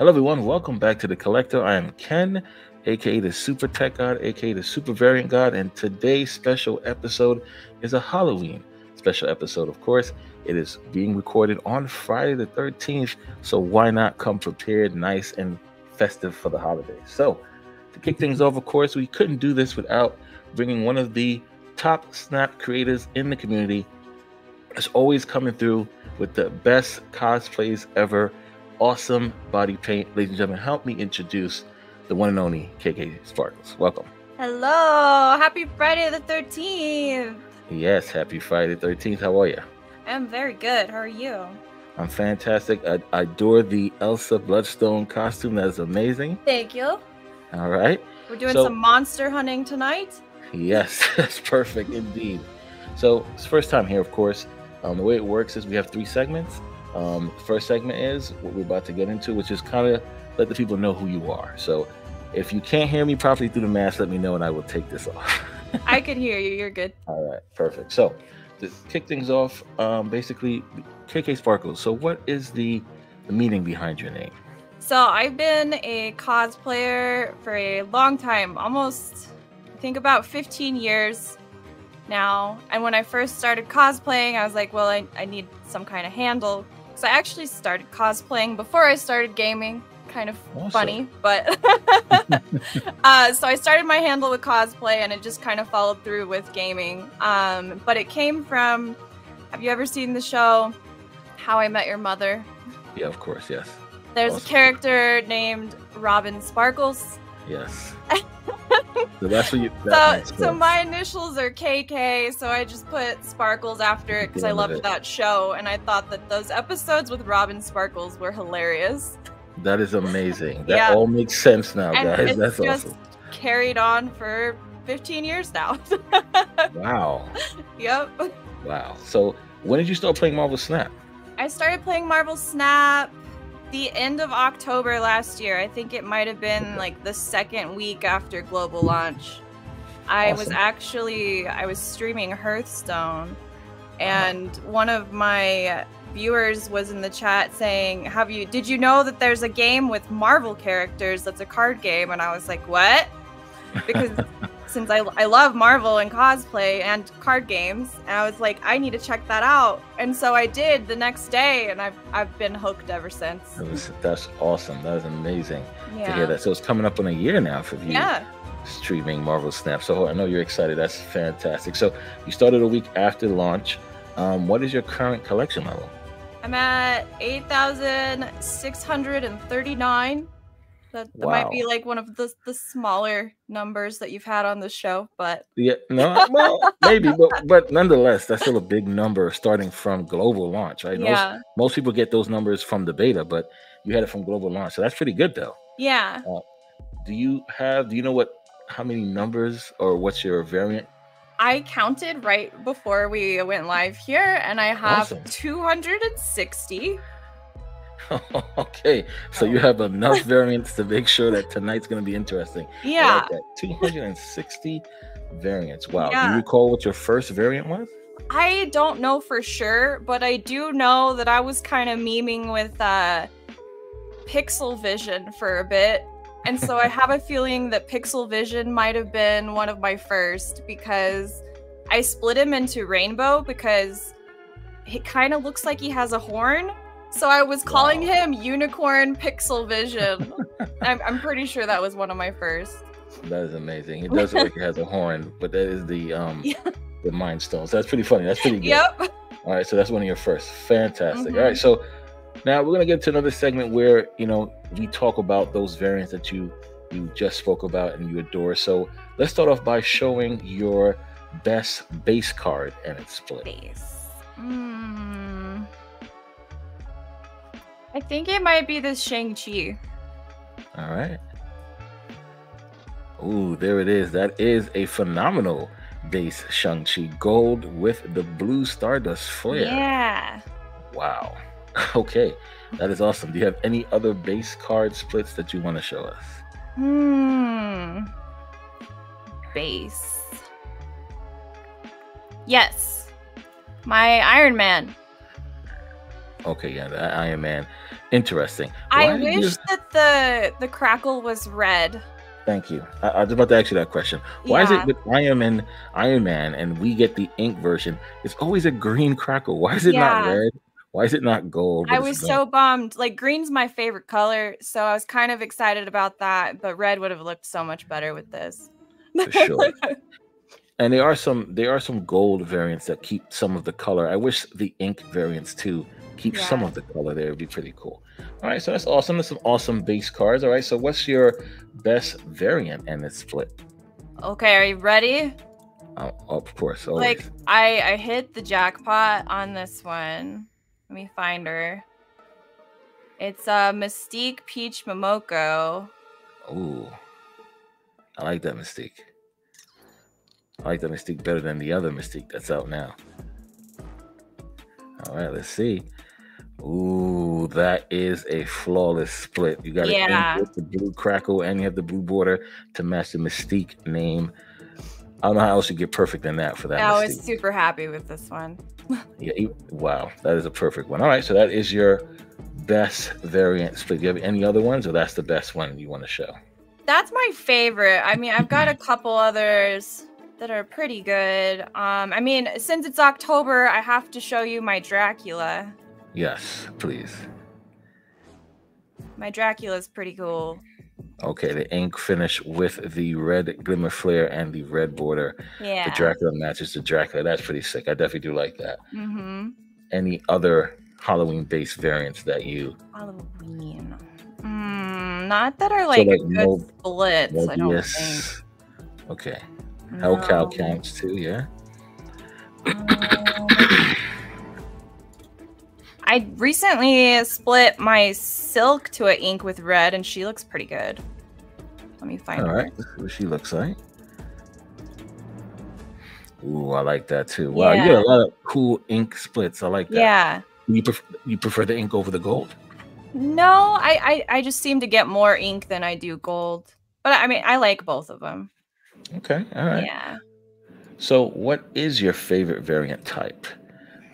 Hello, everyone. Welcome back to the Collector. I am Ken, aka the Super Tech God, aka the Super Variant God, and today's special episode is a Halloween special episode. Of course, it is being recorded on Friday the 13th, so why not come prepared, nice and festive for the holidays? So, to kick things off, of course, we couldn't do this without bringing one of the top Snap creators in the community. Is always coming through with the best cosplays ever awesome body paint. Ladies and gentlemen, help me introduce the one and only KK Sparkles. Welcome. Hello. Happy Friday the 13th. Yes, happy Friday the 13th. How are you? I'm very good. How are you? I'm fantastic. I, I adore the Elsa Bloodstone costume. That's amazing. Thank you. All right. We're doing so, some monster hunting tonight. Yes, that's perfect indeed. So it's first time here, of course. Um, the way it works is we have three segments. Um, first segment is what we're about to get into, which is kind of let the people know who you are. So if you can't hear me properly through the mask, let me know and I will take this off. I could hear you. You're good. All right, perfect. So to kick things off, um, basically, KK Sparkles. So what is the, the meaning behind your name? So I've been a cosplayer for a long time, almost I think about 15 years now. And when I first started cosplaying, I was like, well, I, I need some kind of handle so I actually started cosplaying before I started gaming. Kind of awesome. funny, but uh, so I started my handle with cosplay, and it just kind of followed through with gaming. Um, but it came from. Have you ever seen the show How I Met Your Mother? Yeah, of course, yes. There's awesome. a character named Robin Sparkles. Yes. so that's what you. That so, so my initials are KK, so I just put Sparkles after it because I loved it. that show, and I thought that those episodes with Robin Sparkles were hilarious. That is amazing. That yeah. all makes sense now, and guys. That's just awesome. Carried on for 15 years now. wow. Yep. Wow. So when did you start playing Marvel Snap? I started playing Marvel Snap the end of October last year. I think it might have been like the second week after global launch. I awesome. was actually I was streaming Hearthstone uh-huh. and one of my viewers was in the chat saying, "Have you did you know that there's a game with Marvel characters that's a card game?" And I was like, "What?" Because since I, I love Marvel and cosplay and card games. And I was like, I need to check that out. And so I did the next day, and I've, I've been hooked ever since. That was, that's awesome. That was amazing yeah. to hear that. So it's coming up on a year now for you. Yeah. Streaming Marvel Snap. So I know you're excited. That's fantastic. So you started a week after launch. Um, what is your current collection level? I'm at 8,639. That, that wow. might be like one of the the smaller numbers that you've had on the show, but yeah, no, well, maybe, but but nonetheless, that's still a big number starting from global launch, right? Yeah. Most, most people get those numbers from the beta, but you had it from global launch, so that's pretty good, though. Yeah. Uh, do you have? Do you know what? How many numbers or what's your variant? I counted right before we went live here, and I have awesome. 260. okay, so you have enough variants to make sure that tonight's going to be interesting. Yeah, like 260 variants. Wow. Yeah. Do you recall what your first variant was? I don't know for sure, but I do know that I was kind of memeing with uh, Pixel Vision for a bit. And so I have a feeling that Pixel Vision might have been one of my first because I split him into Rainbow because it kind of looks like he has a horn, so I was calling wow. him Unicorn Pixel Vision. I'm, I'm pretty sure that was one of my first. That is amazing. It does look like it has a horn, but that is the um yeah. the Mind Stones. That's pretty funny. That's pretty good. Yep. All right, so that's one of your first. Fantastic. Mm-hmm. All right, so now we're gonna get to another segment where you know we talk about those variants that you you just spoke about and you adore. So let's start off by showing your best base card and its split. Base. Mm. I think it might be this Shang-Chi. All right. Ooh, there it is. That is a phenomenal base Shang-Chi gold with the blue Stardust flare. Yeah. Wow. Okay. That is awesome. Do you have any other base card splits that you want to show us? Hmm. Base. Yes. My Iron Man. Okay, yeah, the Iron Man. Interesting. Why I wish you... that the the crackle was red. Thank you. I, I, was about to ask you that question. Why yeah. is it with Iron Man, Iron Man, and we get the ink version? It's always a green crackle. Why is it yeah. not red? Why is it not gold? I was so bummed. Like green's my favorite color, so I was kind of excited about that. But red would have looked so much better with this. For sure. and there are some there are some gold variants that keep some of the color. I wish the ink variants too keep yeah. some of the color there. It'd be pretty cool. All right, so that's awesome. That's some awesome base cards. All right, so what's your best variant in this split? Okay, are you ready? Oh, of course. Always. Like I I hit the jackpot on this one. Let me find her. It's a uh, Mystique Peach Momoko. Ooh. I like that Mystique. I like that Mystique better than the other Mystique that's out now. All right, let's see. Ooh, that is a flawless split. You got to yeah. the blue crackle and you have the blue border to match the Mystique name. I don't know how else you get perfect than that for that. I was super happy with this one. yeah, wow, that is a perfect one. All right, so that is your best variant split. Do you have any other ones, or that's the best one you want to show? That's my favorite. I mean, I've got a couple others that are pretty good. Um, I mean, since it's October, I have to show you my Dracula. Yes, please. My Dracula is pretty cool. Okay, the ink finish with the red glimmer flare and the red border. Yeah. The Dracula matches the Dracula. That's pretty sick. I definitely do like that. Mm-hmm. Any other Halloween based variants that you Halloween? Mm, not that are like, so like good Mo- splits, Mobius. I don't think. Okay. No. Hellcow counts too, yeah. Um, I recently split my silk to an ink with red, and she looks pretty good. Let me find All her. All right, what she looks like. Ooh, I like that too. Wow, yeah. you got a lot of cool ink splits. I like that. Yeah. You prefer you prefer the ink over the gold? No, I, I I just seem to get more ink than I do gold. But I mean, I like both of them. Okay. All right. Yeah. So, what is your favorite variant type?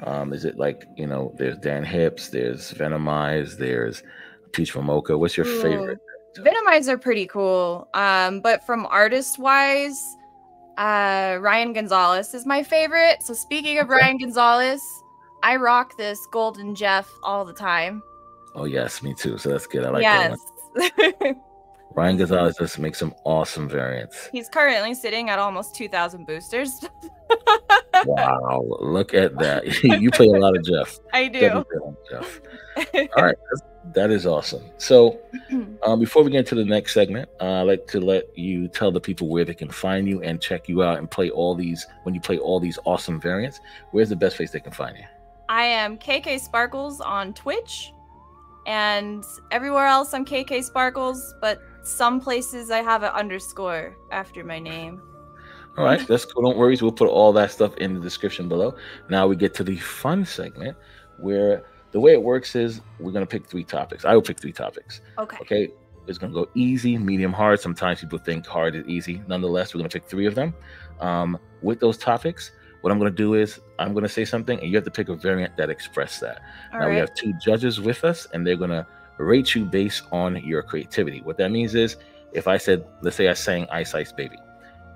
Um, is it like you know? There's Dan Hipp's, there's Venomize, there's Peach Momoko. What's your Ooh. favorite? Venomize are pretty cool. Um, but from artist wise, uh, Ryan Gonzalez is my favorite. So speaking of okay. Ryan Gonzalez, I rock this Golden Jeff all the time. Oh yes, me too. So that's good. I like yes. that one. Ryan Gonzalez just makes some awesome variants. He's currently sitting at almost 2,000 boosters. wow, look at that. you play a lot of Jeff. I do. Jeff. All right, that is awesome. So, um, before we get into the next segment, uh, I'd like to let you tell the people where they can find you and check you out and play all these, when you play all these awesome variants, where's the best place they can find you? I am KK Sparkles on Twitch and everywhere else I'm KK Sparkles, but some places I have an underscore after my name. All right, that's cool. Don't worry. We'll put all that stuff in the description below. Now we get to the fun segment where the way it works is we're going to pick three topics. I will pick three topics. Okay. Okay. It's going to go easy, medium, hard. Sometimes people think hard is easy. Nonetheless, we're going to pick three of them. Um, with those topics, what I'm going to do is I'm going to say something and you have to pick a variant that express that. All now right. we have two judges with us and they're going to rate you based on your creativity. What that means is if I said, let's say I sang Ice Ice Baby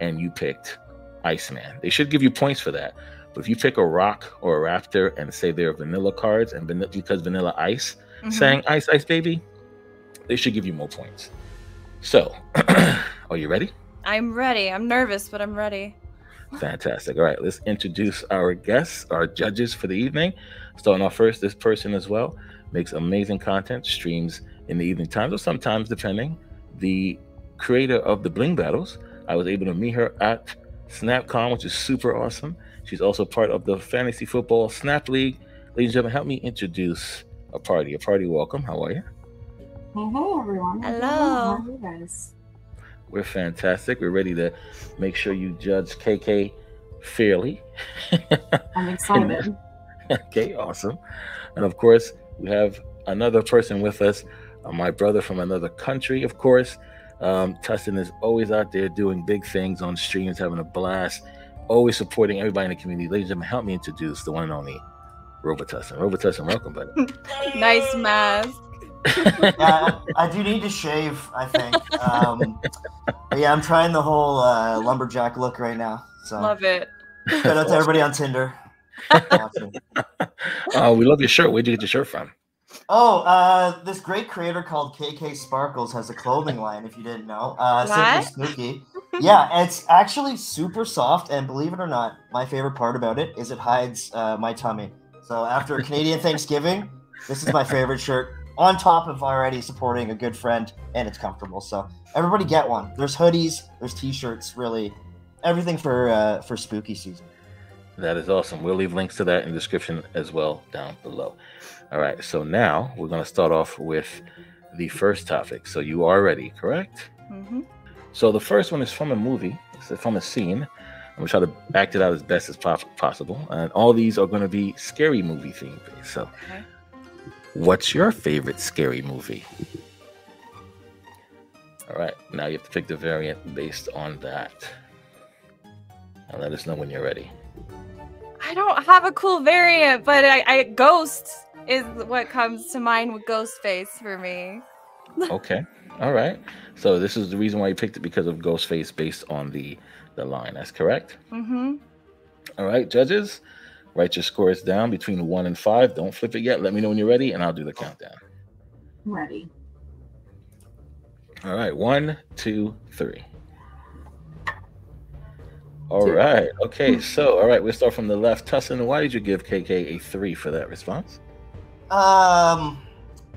and you picked Iceman, they should give you points for that. But if you pick a rock or a raptor and say they're vanilla cards and van- because Vanilla Ice mm-hmm. sang Ice Ice Baby, they should give you more points. So, are you ready? I'm ready. I'm nervous, but I'm ready. Fantastic. All right, let's introduce our guests, our judges for the evening. Starting off first, this person as well makes amazing content, streams in the evening times or sometimes depending. The creator of the Bling Battles, I was able to meet her at SnapCon, which is super awesome. She's also part of the Fantasy Football Snap League. Ladies and gentlemen, help me introduce Apartee. A party welcome. How are you? Hey, hey everyone. Hello. How are you guys? We're fantastic. We're ready to make sure you judge KK fairly. I'm excited. okay, awesome. And of course, we have another person with us, uh, my brother from another country, of course. Um, Tussin is always out there doing big things on streams, having a blast, always supporting everybody in the community. Ladies and gentlemen, help me introduce the one and only Robitussin. Robitussin, welcome, buddy. nice mask. yeah, I, I do need to shave. I think. Um, yeah, I'm trying the whole uh, lumberjack look right now. So Love it. shout out to everybody on Tinder. watching. Oh, we love your shirt. Where'd you get your shirt from? Oh, uh, this great creator called KK Sparkles has a clothing line. If you didn't know, uh, What? Simply Spooky. Yeah, it's actually super soft, and believe it or not, my favorite part about it is it hides uh, my tummy. So after a Canadian Thanksgiving, this is my favorite shirt. On top of already supporting a good friend, and it's comfortable. So everybody get one. There's hoodies, there's t-shirts, really everything for uh, for spooky season. That is awesome. We'll leave links to that in the description as well down below. All right, so now we're going to start off with the first topic. So you are ready, correct? hmm So the first one is from a movie. It's from a scene. I'm gonna try to act it out as best as possible. And all these are going to be scary movie themed. So, Okay. what's your favorite scary movie? All right, now you have to pick the variant based on that. And let us know when you're ready. I don't have a cool variant, but I, I Ghost is what comes to mind with Ghostface for me. Okay. All right. So this is the reason why you picked it because of Ghostface based on the the line. That's correct. Mm-hmm. All right, judges, write your scores down between one and five. Don't flip it yet. Let me know when you're ready, and I'll do the countdown. Ready. All right, one, two, three. All Two. right. Okay. So, all right, we'll start from the left. Tussin, why did you give KK a three for that response? Um,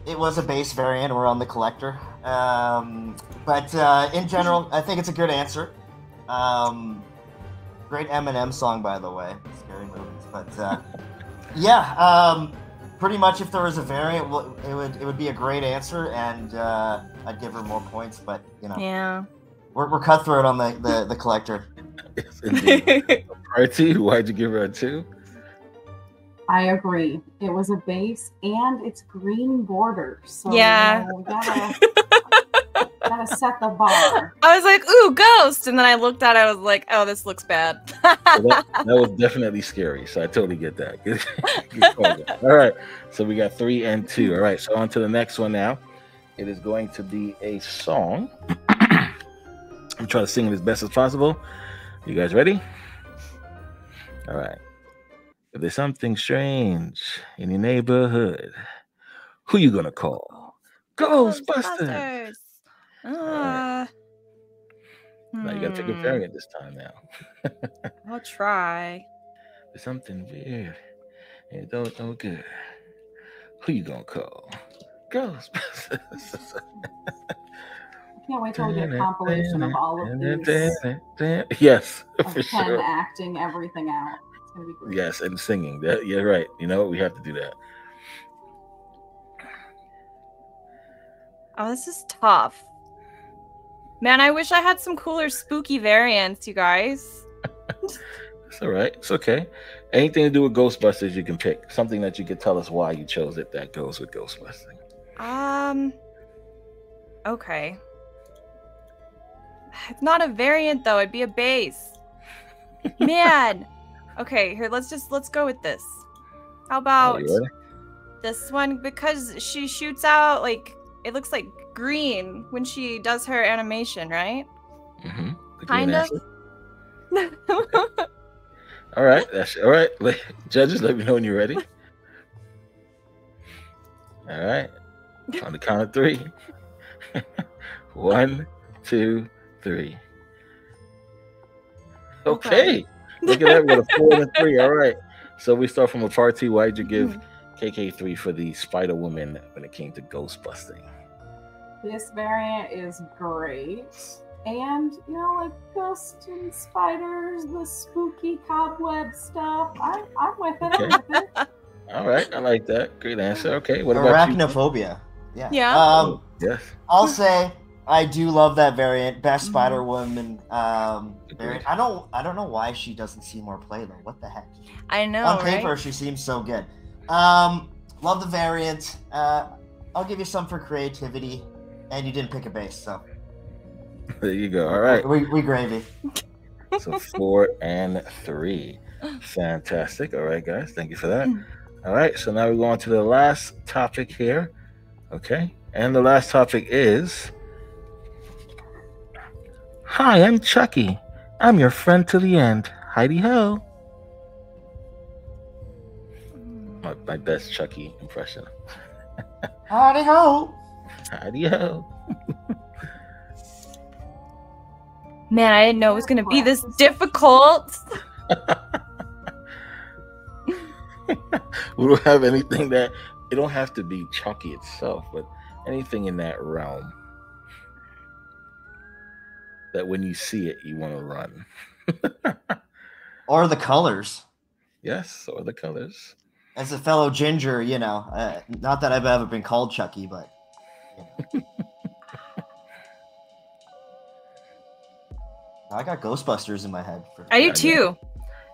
it was a base variant. We're on the collector. Um, but uh, in general, I think it's a good answer. Um, great Eminem song, by the way. Scary movies, but uh, yeah. Um, pretty much, if there was a variant, it would it would be a great answer, and uh, I'd give her more points. But you know, Yeah. we're, we're cutthroat on the, the the collector. Yes, indeed. Artie, why'd you give her a two? I agree. It was a base and it's green borders. So Yeah. you know, gotta, gotta set the bar. I was like, ooh, Ghost. And then I looked at it, I was like, oh, this looks bad. So that, that was definitely scary. So I totally get that. Good, good. All right. So we got three and two. All right. So on to the next one now. It is going to be a song. I'm trying to sing it as best as possible. You guys ready? All right. If there's something strange in your neighborhood, who you gonna call? Ghostbusters. Uh, Now you gotta take a hmm, variant this time now. I'll try. There's something weird and it don't know good. Who you gonna call? Ghostbusters. I can't wait till we get a compilation of all of these Yes, for sure. acting everything out. It's gonna be great. Yes, and singing. That you're right. You know what? We have to do that. Oh, this is tough. Man, I wish I had some cooler spooky variants, you guys. It's all right. It's okay. Anything to do with Ghostbusters, you can pick something that you can tell us why you chose it. That goes with Ghostbusters. Um. Okay. It's not a variant though. It'd be a base. Man. Okay, here. Let's just let's go with this. How about this one? Because she shoots out like it looks like green when she does her animation, right? Mm-hmm. Kind of. All right. That's all right. Let- Judges, let me know when you're ready. All right. On the count of three. One, two, three. Okay. Okay. Look at that. We got a four and a three. All right. So we start from Apartee. Why'd you give KK three for the Spider Woman when it came to Ghostbusting? This variant is great. And, you know, like ghosts and spiders, the spooky cobweb stuff. I'm, I'm with it. I'm with it. All right. I like that. Great answer. Okay. What about you? Arachnophobia. Yeah. Yeah. Um, Yes. I'll say I do love that variant. Best Mhm. Spider Woman um, variant. I don't I don't know why she doesn't see more play though. What the heck? I know, On right? paper, she seems so good. Um, love the variant. Uh, I'll give you some for creativity, and you didn't pick a base, so There you go. All right. we, we gravy. So four and three. Fantastic. All right, guys. Thank you for that. All right. So now we're going to the last topic here Okay. And the last topic is Hi, I'm Chucky. I'm your friend to the end. Heidi ho. My, my best Chucky impression. Howdy ho! Heidi ho. Man, I didn't know it was gonna be this difficult. we don't have anything that it don't have to be Chucky itself, but anything in that realm that when you see it you want to run. Or the colors. yes, or the colors. As a fellow ginger, you know, uh, not that I've ever been called Chucky, but. you know. I got Ghostbusters in my head. For, I Yeah, I do too.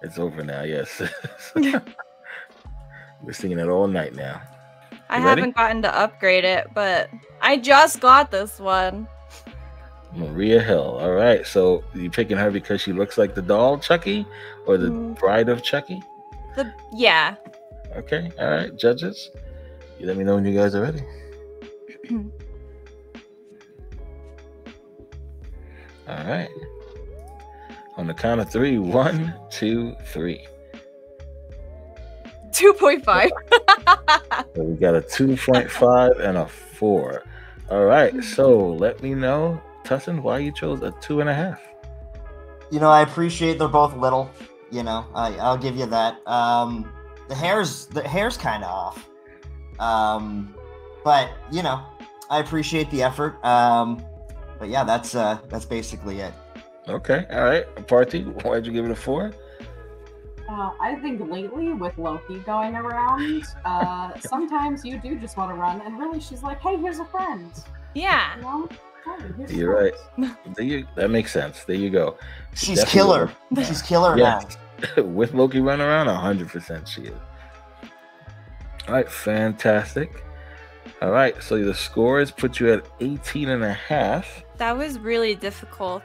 It's over now, yes. We're singing it all night now. I ready? haven't gotten to upgrade it, but I just got this one. Maria Hill. All right. So you picking her because she looks like the doll Chucky or the Mm. bride of Chucky? The yeah. Okay. All right. Judges, you let me know when you guys are ready. All right. On the count of three, one, two, three. Two point five. So we got a 2.5 and a 4. All right. So let me know, Tussin, why you chose a two and a half. You know, I appreciate they're both little. You know, I, I'll give you that. Um, the hair's the hair's kind of off. Um, but you know, I appreciate the effort. Um, but yeah, that's uh, that's basically it. Okay. All right. Partee, why'd you give it a four? Uh, I think lately with Loki going around, uh, sometimes you do just want to run, and really, she's like, "Hey, here's a friend." yeah. You know, Hey, here's a You're right. There you, that makes sense. There you go. She's Definitely killer. She's killer Yes. now. With Loki running around, 100% she is. All right. Fantastic. All right. So the scores put you at 18 and a half. That was really difficult.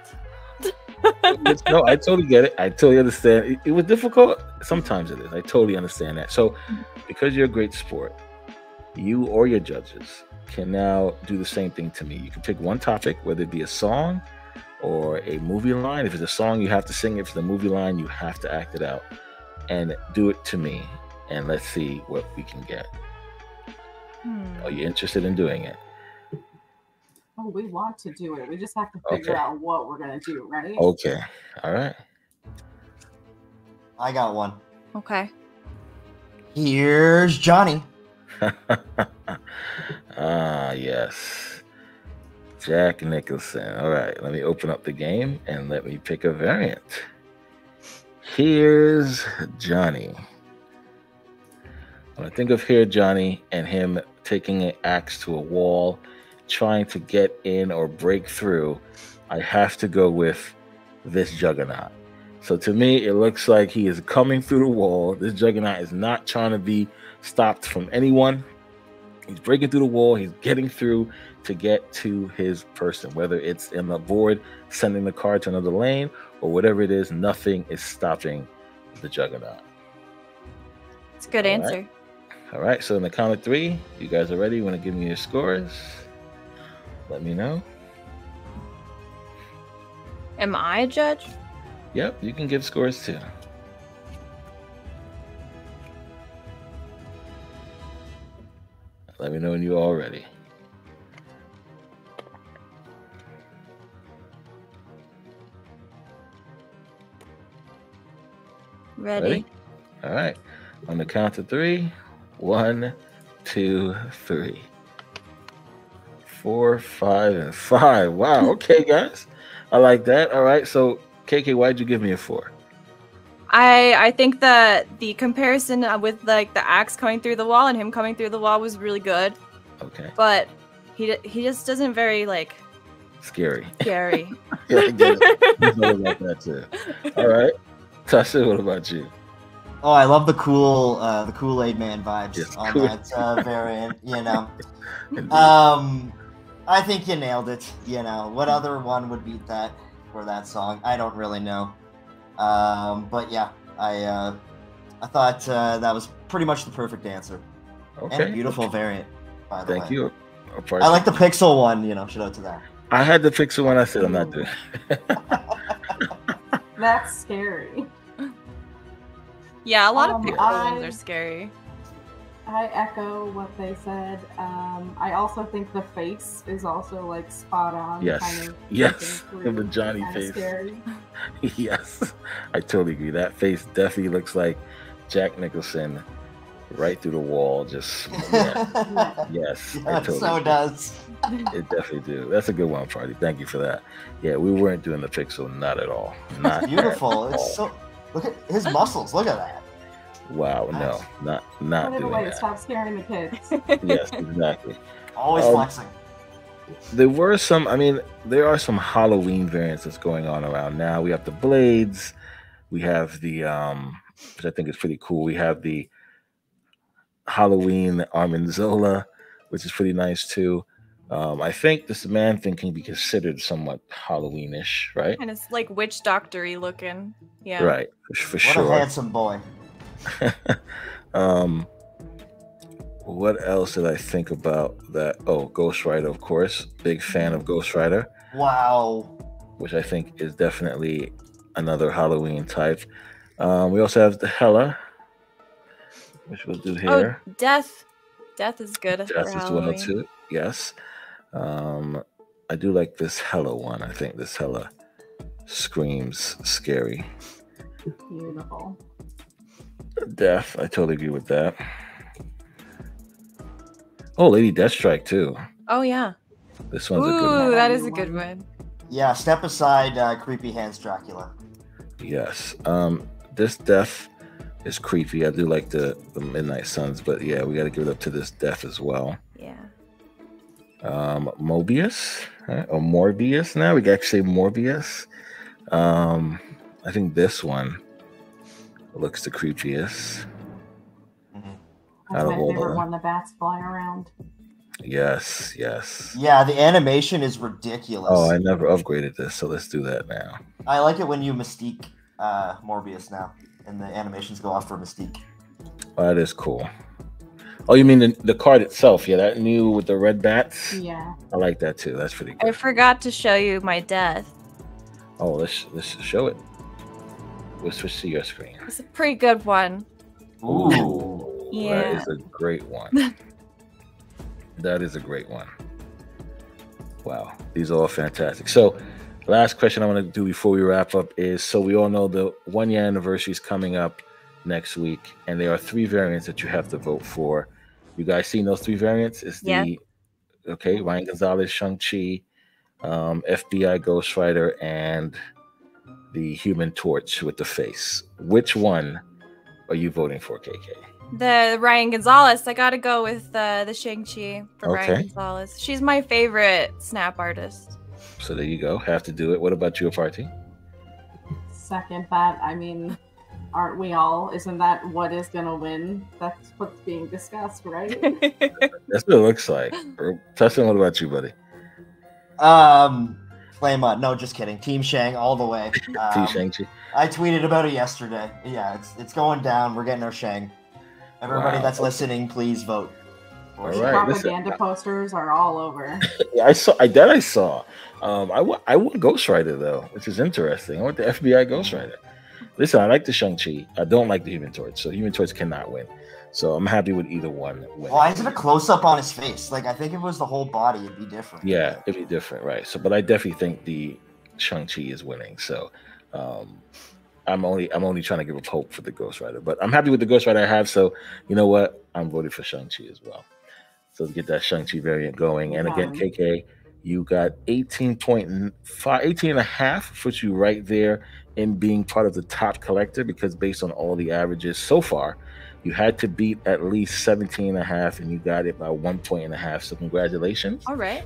No, I totally get it. I totally understand. It, it was difficult. Sometimes it is. I totally understand that. So, because you're a great sport, you or your judges can now do the same thing to me. You can pick one topic, whether it be a song or a movie line. If it's a song, you have to sing it. If it's a movie line, you have to act it out and do it to me. And let's see what we can get. Hmm. Are you interested in doing it? Oh, we want to do it. We just have to figure Okay. out what we're gonna do, right? Okay. All right. I got one. Okay. Here's Johnny. ah, yes. Jack Nicholson. All right, let me open up the game and let me pick a variant. Here's Johnny. When I think of here, Johnny, and him taking an axe to a wall, trying to get in or break through, I have to go with this juggernaut. So to me, it looks like he is coming through the wall. This juggernaut is not trying to be stopped from anyone. He's breaking through the wall. He's getting through to get to his person, whether it's in the board, sending the car to another lane, or whatever it is. Nothing is stopping the juggernaut. It's a good All right. answer. All right. So in the count of three, you guys are ready. You want to give me your scores? Let me know. Am I a judge? Yep, you can give scores too. Let me know when you're all ready. Ready? Ready? All right. On the count of three. One, two, three. Four, five, and five. Wow. Okay, guys. I like that. All right. So, KK, why'd you give me a four? I I think that the comparison uh, with like the axe coming through the wall and him coming through the wall was really good, Okay. but he he just doesn't very like Scary. scary. yeah, I get it. You know about that too. All right. Tasha, what about you? Oh, I love the cool, uh, the Kool Aid Man vibes Yes, on Kool- that uh, variant. You know, um, I think you nailed it. You know, what other one would beat that for that song? I don't really know. Um, but yeah, I uh, I thought uh, that was pretty much the perfect answer Okay. and a okay. beautiful variant. By the way. Thank way. you. I like the Pixel one. You know, shout out to that. I had the Pixel one. I said I'm not doing. That's scary. Yeah, a lot Um, of pixel I- ones are scary. I echo what they said. Um, I also think the face is also like spot on. Yes. Kind of Yes. The Johnny face. Scary. yes, I totally agree. That face definitely looks like Jack Nicholson right through the wall. Just yeah, yes, I Yeah, totally so agree. does. It definitely do. That's a good one, Partee. Thank you for that. Yeah, we weren't doing the pixel, not at all. Not at Beautiful. all. It's so. Look at his muscles. Look at that. Wow, no, not not Put it doing away. that. Stop scaring the kids. Yes, exactly. Always Um, flexing. There were some. I mean, there are some Halloween variants that's going on around now. We have the blades. We have the um, which I think is pretty cool. We have the Halloween Arnim Zola, which is pretty nice too. Um, I think this Man-Thing can be considered somewhat Halloweenish, right? And it's like witch doctory looking. Yeah. Right, for, for What sure. a handsome boy. um, what else did I think about that? Oh, Ghost Rider, of course. Big fan of Ghost Rider, Wow. which I think is definitely another Halloween type. Um, we also have the Hela, which we'll do Oh, here. death. Death is good for Death as well too. Yes. Um, I do like this Hela one. I think this Hela screams scary. Beautiful. Death. I totally agree with that. Oh, Lady Deathstrike too. Oh yeah. This one's a good one. Ooh, that is a good one. Yeah, step aside, uh, creepy hands, Dracula. Yes. Um, this death is creepy. I do like the, the Midnight Suns, but yeah, we got to give it up to this death as well. Yeah. Um, Mobius right? or Morbius. Now we can actually say Morbius. Um, I think this one looks the creepiest. Out That's of my favorite the- one. The bats fly around. Yes, yes. Yeah, the animation is ridiculous. Oh, I never upgraded this, so let's do that now. I like it when you Mystique uh, Morbius now, and the animations go off for Mystique. Oh, that is cool. Oh, you mean the, the card itself? Yeah, that new with the red bats. Yeah. I like that too. That's pretty I forgot to show you my death. Oh, let's let's show it. We'll switch to your screen. It's a pretty good one. Ooh. That Yeah. is a great one. that is a great one. Wow, these are all fantastic. So, last question I want to do before we wrap up is: so we all know the one year anniversary is coming up next week, and there are three variants that you have to vote for. You guys seen those three variants? It's the okay Ryan Gonzalez, Shang Chi, um, FBI Ghost Rider, and the Human Torch with the face. Which one are you voting for, KK? The Ryan Gonzalez. I gotta go with uh, the Shang-Chi for Okay. Ryan Gonzalez. She's my favorite snap artist. So there you go. Have to do it. What about you, Partee? Second that. I mean, aren't we all? Isn't that what is gonna win? That's what's being discussed, right? That's what it looks like. Tussin, what about you, buddy? Um, Flame on. No, just kidding. Team Shang all the way. T Um, Shang-Chi. I tweeted about it yesterday. Yeah, it's it's going down. We're getting our Shang. Everybody Wow. that's listening, please vote. for All Shang. right, listen. Propaganda posters are all over. Yeah, I saw. I that I saw. Um, I wa- I went Ghost Rider though, which is interesting. I went the FBI Ghost Rider. Listen, I like the Shang Chi. I don't like the Human Torch. So Human Torch cannot win. So I'm happy with either one. Winning. Why is it a close up on his face? Like I think if it was the whole body, it'd be different. Yeah, it'd be different, right? So, but I definitely think the Shang Chi is winning. So, um, I'm only I'm only trying to give up hope for the Ghost Rider, but I'm happy with the Ghost Rider I have. So, you know what? I'm voting for Shang Chi as well. So let's get that Shang Chi variant going. And again, Yeah. KK, you got 18.5, 18 and a half, puts you right there in being part of the top collector because based on all the averages so far, you had to beat at least 17 and a half, and you got it by one point and a half. So congratulations All right.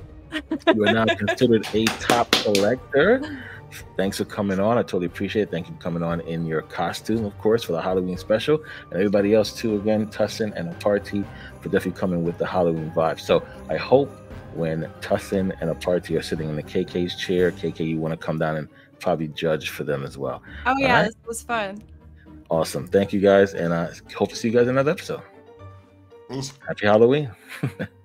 you are now considered a top collector. Thanks for coming on. I totally appreciate it. Thank you for coming on in your costume, of course, for the Halloween special. And everybody else, too, again, Tussin and Apartee for definitely coming with the Halloween vibe. So I hope when Tussin and Apartee are sitting in the KK's chair, KK, you want to come down and probably judge for them as well. Oh yeah, right. this was fun. Awesome. Thank you guys. And I hope to see you guys in another episode. Peace. Happy Halloween.